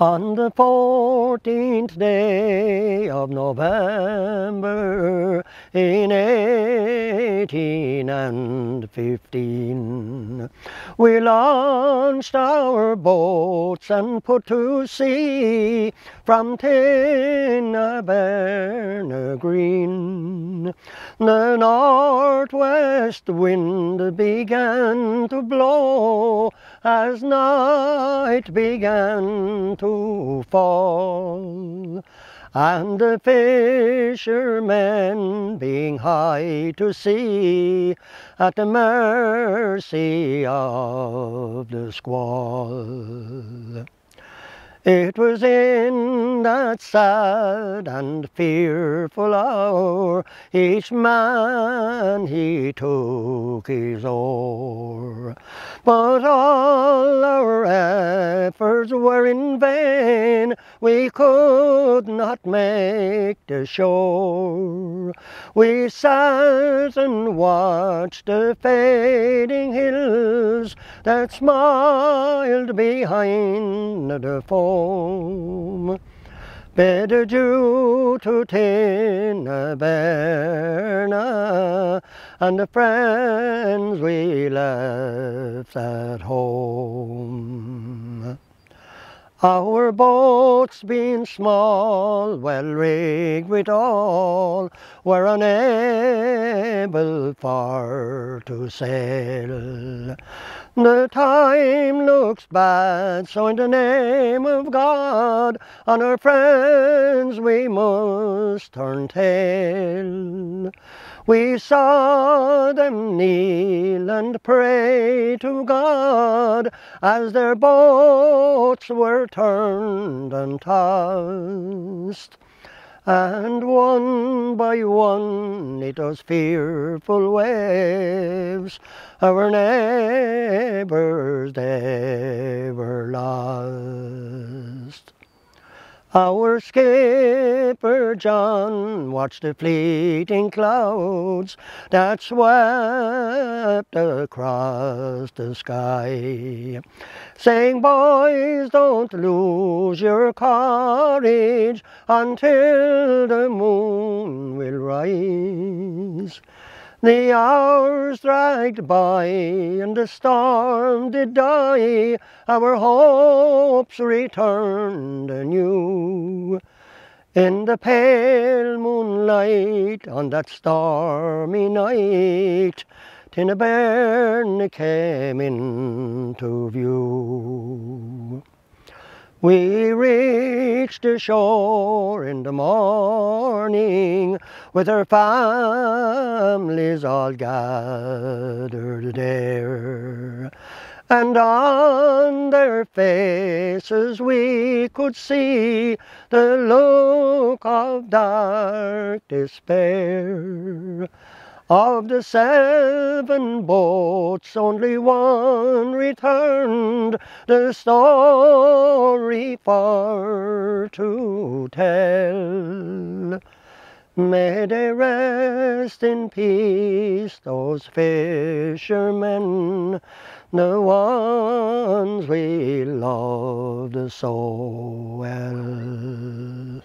On the fourteenth day of November in eighteen and fifteen, we launched our boats and put to sea from Tinnaberna Green. The northwest wind began to blow as night began to fall. And the fishermen being high to sea at the mercy of the squall. It was in that sad and fearful hour each man he took his oar. But all our efforts were in vain, we could not make the shore. We sat and watched the fading hills that smiled behind the foam. Bid adieu to Tinnaberna and the friends we left at home. Our boats being small, well rigged with all, were unable far to sail. The time looks bad, so in the name of God, on our friends we must turn tail. We saw them kneel and pray to God as their boats were turned and tossed. And one by one it was fearful waves our neighbors they were lost. Our skipper John watched the fleeting clouds that swept across the sky, saying, Boys, don't lose your courage until the moon will. The hours dragged by and the storm did die, our hopes returned anew. In the pale moonlight on that stormy night, Tinnaberna came into view. We reached the shore in the morning with our families all gathered there. And on their faces we could see the look of dark despair. Of the seven boats, only one returned, the story for to tell. May they rest in peace, those fishermen, the ones we loved so well.